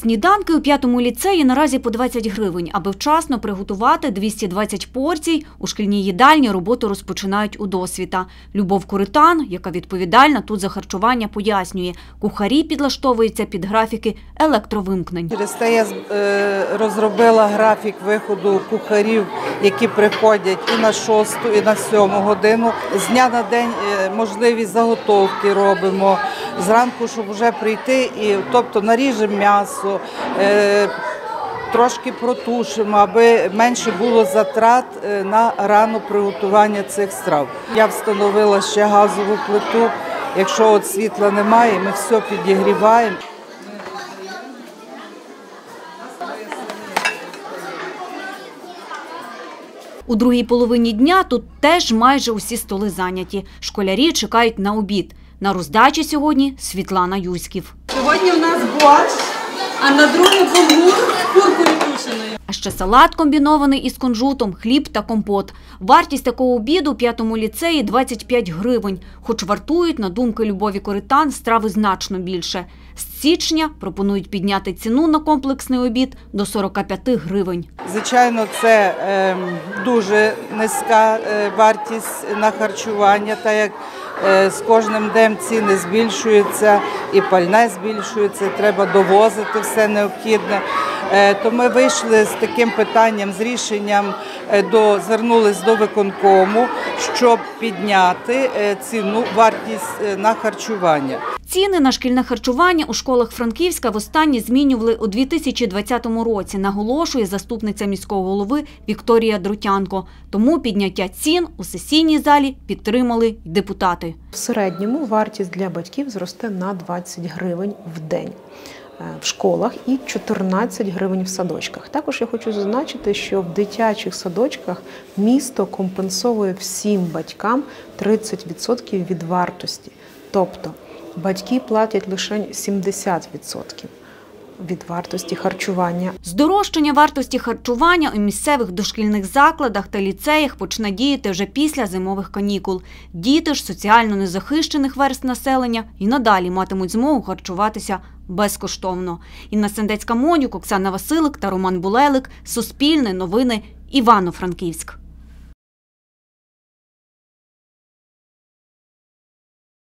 Сніданки у п'ятому ліцеї наразі по 20 гривень. Аби вчасно приготувати 220 порцій, у шкільній їдальні роботу розпочинають у досвіта. Любов Куритан, яка відповідальна тут за харчування, пояснює, кухарі підлаштовуються під графіки електровимкнень. Через те я е, розробила графік виходу кухарів, які приходять і на шосту, і на сьому годину. З дня на день е, можливі заготовки робимо зранку, щоб вже прийти, і тобто наріжемо м'ясо. е, Трошки протушимо, аби менше було затрат е, на рано приготування цих страв. Я встановила ще газову плиту. Якщо от світла немає, ми все підігріваємо. У другій половині дня тут теж майже усі столи зайняті. Школярі чекають на обід. На роздачі сьогодні Світлана Юськів. Сьогодні у нас борщ, а на другий булгур куркою тушеною. А ще салат комбінований із кунжутом, хліб та компот. Вартість такого обіду у п'ятому ліцеї 25 гривень, хоч вартують, на думки Любові Коритан, страви значно більше. З січня пропонують підняти ціну на комплексний обід до 45 гривень. Звичайно, це ем, дуже низька е, вартість на харчування, так як з кожним днем ціни збільшуються і пальне збільшується, треба довозити все необхідне. Е, То ми вийшли з таким питанням, з рішенням е, до звернулись до виконкому, щоб підняти е, ціну вартість е, на харчування. Ціни на шкільне харчування у школах Франківська востаннє змінювали у 2020 році, наголошує заступниця міського голови Вікторія Друтянко. Тому підняття цін у сесійній залі підтримали й депутати. В середньому вартість для батьків зросте на 20 гривень в день е, в школах і 14 гривень в садочках. Також я хочу зазначити, що в дитячих садочках місто компенсовує всім батькам 30% від вартості. Тобто батьки платять лише 70% від вартості харчування. Здорожчання вартості харчування у місцевих дошкільних закладах та ліцеях почне діяти вже після зимових канікул. Діти ж соціально незахищених верст населення і надалі матимуть змогу харчуватися безкоштовно. Інна Сендецька Монюк, Оксана Василик та Роман Булелик. Суспільне новини. Івано-Франківськ.